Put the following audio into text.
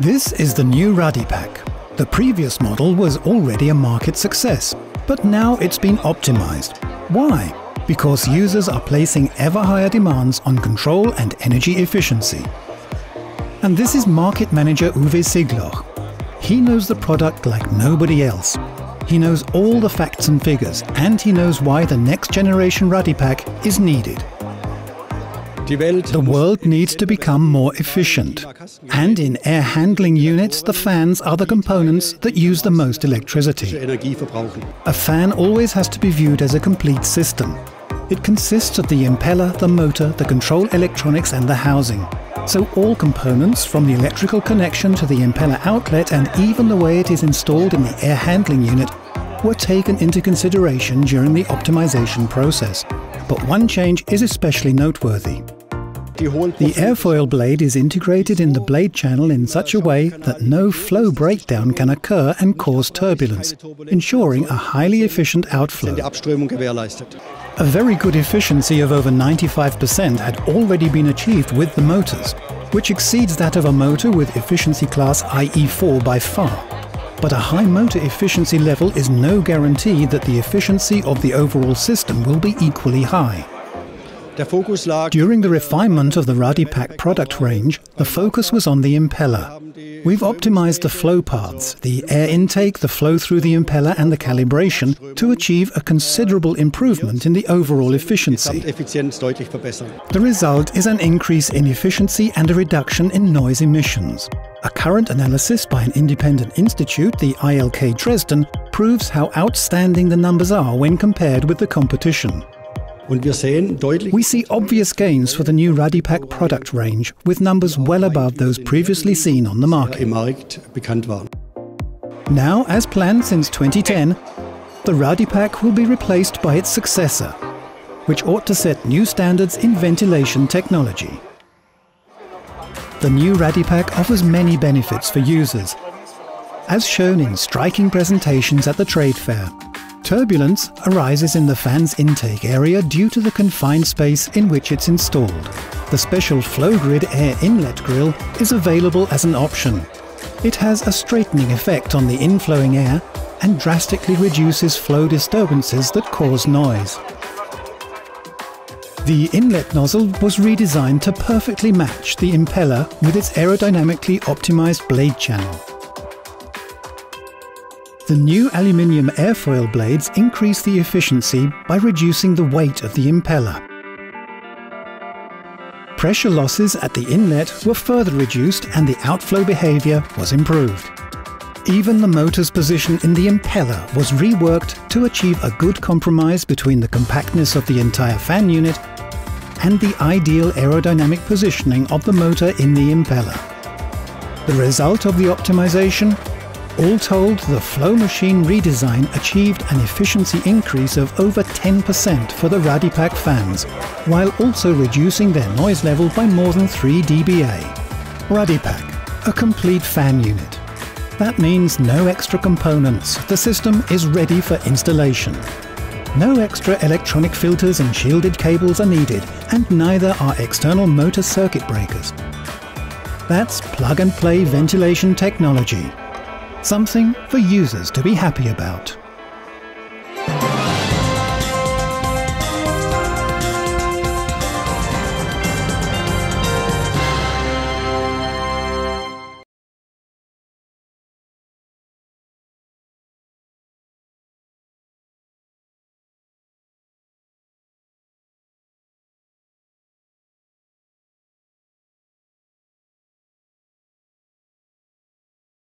This is the new RadiPac. The previous model was already a market success, but now it's been optimized. Why? Because users are placing ever higher demands on control and energy efficiency. And this is market manager Uwe Sigloch. He knows the product like nobody else. He knows all the facts and figures, and he knows why the next generation RadiPac is needed. The world needs to become more efficient. And in air handling units, the fans are the components that use the most electricity. A fan always has to be viewed as a complete system. It consists of the impeller, the motor, the control electronics and the housing. So all components, from the electrical connection to the impeller outlet and even the way it is installed in the air handling unit, were taken into consideration during the optimization process. But one change is especially noteworthy. The airfoil blade is integrated in the blade channel in such a way that no flow breakdown can occur and cause turbulence, ensuring a highly efficient outflow. A very good efficiency of over 95% had already been achieved with the motors, which exceeds that of a motor with efficiency class IE4 by far. But a high motor efficiency level is no guarantee that the efficiency of the overall system will be equally high. During the refinement of the RadiPac product range, the focus was on the impeller. We've optimized the flow paths, the air intake, the flow through the impeller and the calibration to achieve a considerable improvement in the overall efficiency. The result is an increase in efficiency and a reduction in noise emissions. A current analysis by an independent institute, the ILK Dresden, proves how outstanding the numbers are when compared with the competition. We see obvious gains for the new RadiPac product range, with numbers well above those previously seen on the market. Now, as planned since 2010, the RadiPac will be replaced by its successor, which ought to set new standards in ventilation technology. The new RadiPac offers many benefits for users, as shown in striking presentations at the trade fair. Turbulence arises in the fan's intake area due to the confined space in which it's installed. The special flow grid air inlet grill is available as an option. It has a straightening effect on the inflowing air and drastically reduces flow disturbances that cause noise. The inlet nozzle was redesigned to perfectly match the impeller with its aerodynamically optimized blade channel. The new aluminium airfoil blades increase the efficiency by reducing the weight of the impeller. Pressure losses at the inlet were further reduced and the outflow behavior was improved. Even the motor's position in the impeller was reworked to achieve a good compromise between the compactness of the entire fan unit and the ideal aerodynamic positioning of the motor in the impeller. The result of the optimization all told, the Flow Machine redesign achieved an efficiency increase of over 10% for the RadiPac fans, while also reducing their noise level by more than 3 dBA. RadiPac, a complete fan unit. That means no extra components, the system is ready for installation. No extra electronic filters and shielded cables are needed, and neither are external motor circuit breakers. That's plug-and-play ventilation technology, Something for users to be happy about.